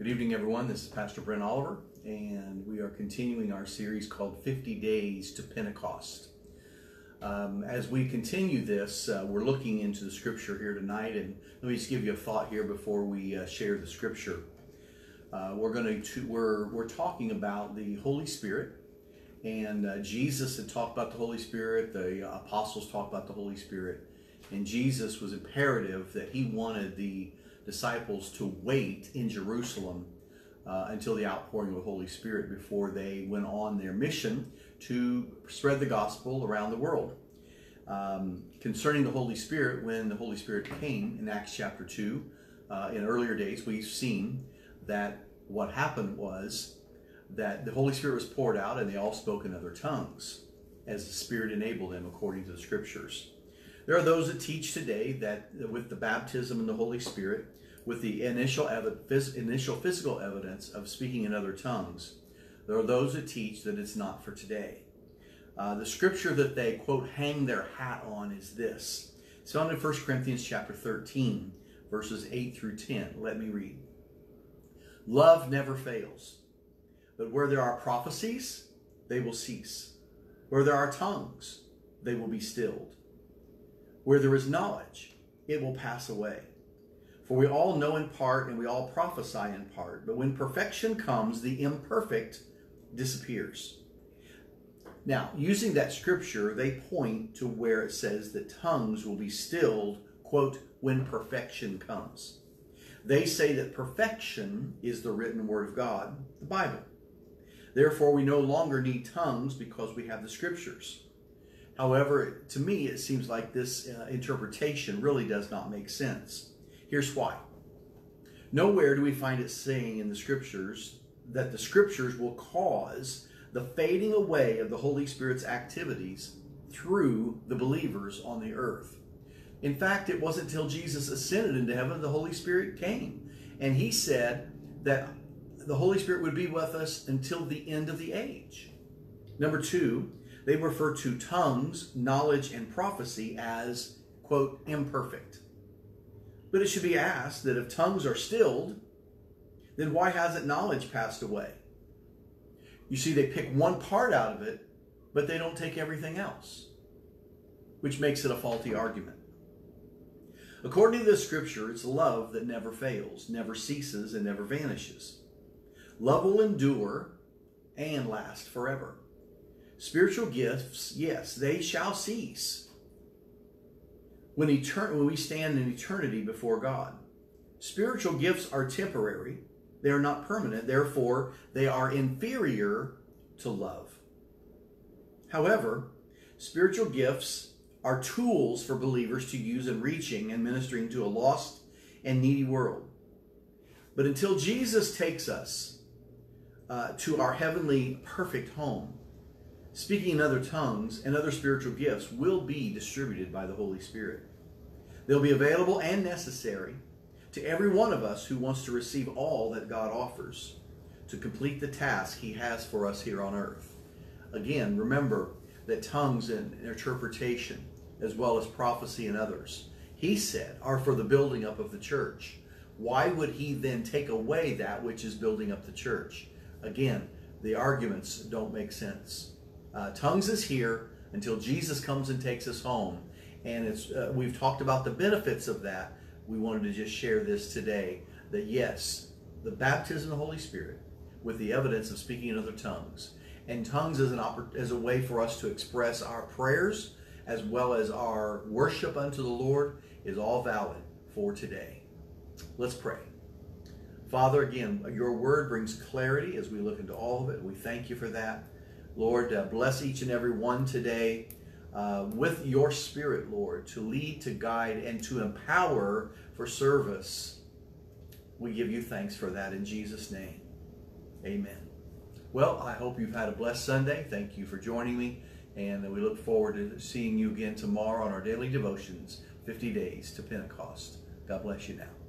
Good evening, everyone. This is Pastor Brent Oliver, and we are continuing our series called 50 Days to Pentecost. Um, as we continue this, uh, we're looking into the scripture here tonight, and let me just give you a thought here before we uh, share the scripture. Uh, we're going to we're we're talking about the Holy Spirit, and uh, Jesus had talked about the Holy Spirit. The apostles talked about the Holy Spirit, and Jesus was imperative that he wanted the disciples to wait in Jerusalem uh, until the outpouring of the Holy Spirit before they went on their mission to spread the gospel around the world. Um, concerning the Holy Spirit, when the Holy Spirit came in Acts chapter 2, uh, in earlier days, we've seen that what happened was that the Holy Spirit was poured out and they all spoke in other tongues as the Spirit enabled them according to the scriptures. There are those that teach today that with the baptism in the Holy Spirit, with the initial, initial physical evidence of speaking in other tongues, there are those that teach that it's not for today. Uh, the scripture that they, quote, hang their hat on is this. It's found in 1 Corinthians chapter 13, verses 8 through 10. Let me read. Love never fails, but where there are prophecies, they will cease. Where there are tongues, they will be stilled. Where there is knowledge, it will pass away. For we all know in part and we all prophesy in part, but when perfection comes, the imperfect disappears. Now, using that scripture, they point to where it says that tongues will be stilled, quote, when perfection comes. They say that perfection is the written word of God, the Bible. Therefore, we no longer need tongues because we have the scriptures. However, to me, it seems like this uh, interpretation really does not make sense. Here's why. Nowhere do we find it saying in the scriptures that the scriptures will cause the fading away of the Holy Spirit's activities through the believers on the earth. In fact, it wasn't until Jesus ascended into heaven the Holy Spirit came. And he said that the Holy Spirit would be with us until the end of the age. Number two, they refer to tongues, knowledge, and prophecy as, quote, imperfect. But it should be asked that if tongues are stilled, then why hasn't knowledge passed away? You see, they pick one part out of it, but they don't take everything else, which makes it a faulty argument. According to the scripture, it's love that never fails, never ceases, and never vanishes. Love will endure and last forever. Spiritual gifts, yes, they shall cease when, etern- when we stand in eternity before God. Spiritual gifts are temporary, they are not permanent, therefore, they are inferior to love. However, spiritual gifts are tools for believers to use in reaching and ministering to a lost and needy world. But until Jesus takes us uh, to our heavenly perfect home, speaking in other tongues and other spiritual gifts will be distributed by the Holy Spirit. They'll be available and necessary to every one of us who wants to receive all that God offers to complete the task He has for us here on earth. Again, remember that tongues and interpretation, as well as prophecy and others, He said, are for the building up of the church. Why would He then take away that which is building up the church? Again, the arguments don't make sense. Uh, tongues is here until Jesus comes and takes us home. And it's uh, we've talked about the benefits of that. We wanted to just share this today that yes, the baptism of the Holy Spirit with the evidence of speaking in other tongues. And tongues as an as a way for us to express our prayers as well as our worship unto the Lord is all valid for today. Let's pray. Father, again, your word brings clarity as we look into all of it. We thank you for that. Lord, uh, bless each and every one today uh, with your spirit, Lord, to lead, to guide, and to empower for service. We give you thanks for that in Jesus' name. Amen. Well, I hope you've had a blessed Sunday. Thank you for joining me. And we look forward to seeing you again tomorrow on our daily devotions 50 days to Pentecost. God bless you now.